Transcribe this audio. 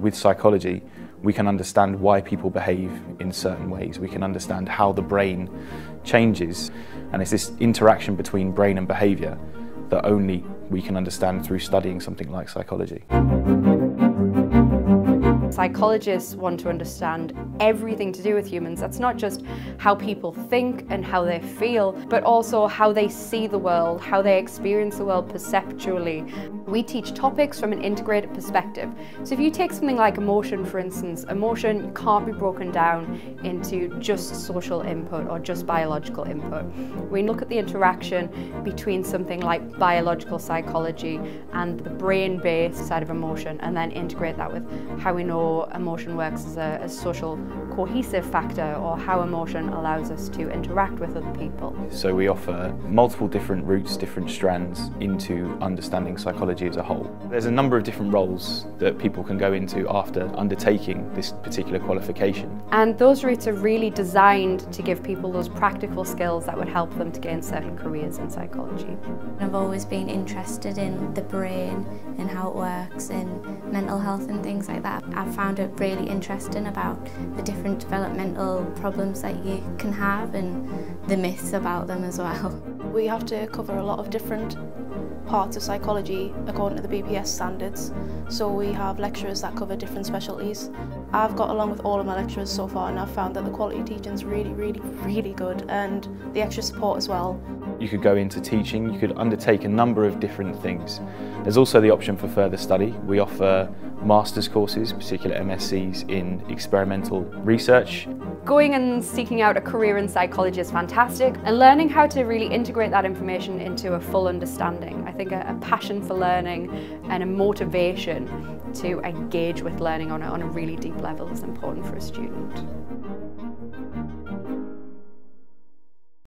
With psychology, we can understand why people behave in certain ways. We can understand how the brain changes. And it's this interaction between brain and behaviour that only we can understand through studying something like psychology. Psychologists want to understand everything to do with humans. That's not just how people think and how they feel, but also how they see the world, how they experience the world perceptually. We teach topics from an integrated perspective. So if you take something like emotion, for instance, emotion can't be broken down into just social input or just biological input. We look at the interaction between something like biological psychology and the brain-based side of emotion and then integrate that with how we know how emotion works as a, a social cohesive factor or how emotion allows us to interact with other people. So we offer multiple different routes, different strands into understanding psychology as a whole. There's a number of different roles that people can go into after undertaking this particular qualification. And those routes are really designed to give people those practical skills that would help them to gain certain careers in psychology. I've always been interested in the brain and how it works and mental health and things like that. I've found it really interesting about the different developmental problems that you can have and the myths about them as well. We have to cover a lot of different parts of psychology according to the BPS standards. So we have lecturers that cover different specialties. I've got along with all of my lecturers so far and I've found that the quality of teaching is really, really, really good and the extra support as well. You could go into teaching, you could undertake a number of different things. There's also the option for further study. We offer master's courses, particular MScs in experimental research. Going and seeking out a career in psychology is fantastic and learning how to really integrate that information into a full understanding. I think a, a passion for learning and a motivation to engage with learning on a, on a really deep level is important for a student.